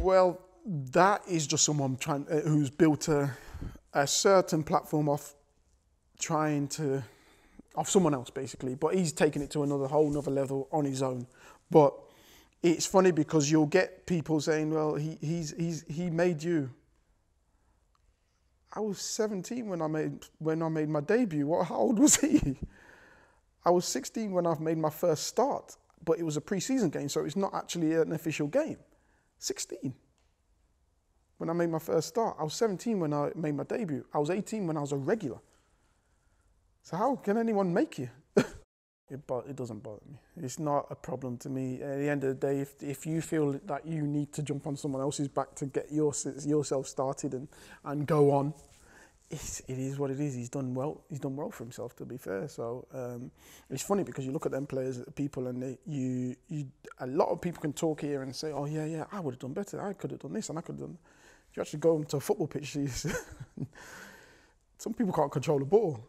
Well, that is just someone trying uh, who's built a, a certain platform off trying to off someone else basically, but he's taken it to another whole another level on his own. But it's funny because you'll get people saying, "Well, he he's he's he made you." I was 17 when I made when I made my debut. What? How old was he? I was 16 when I made my first start, but it was a pre-season game, so it's not actually an official game. 16 when I made my first start. I was 17 when I made my debut. I was 18 when I was a regular. So how can anyone make you? it, but it doesn't bother me. It's not a problem to me. At the end of the day, if, if you feel that you need to jump on someone else's back to get your, yourself started and, and go on, it's, it is what it is. He's done well. He's done well for himself, to be fair. So um, it's funny because you look at them players, people, and they, you, you, a lot of people can talk here and say, "Oh yeah, yeah, I would have done better. I could have done this, and I could have done." You actually go into a football pitch, some people can't control the ball.